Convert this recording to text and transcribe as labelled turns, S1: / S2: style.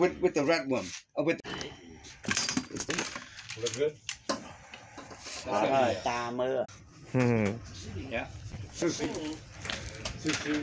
S1: with with the red one. Uh, with
S2: Look good.
S3: เออตามือ
S4: อืม
S2: Sushi. Sushi.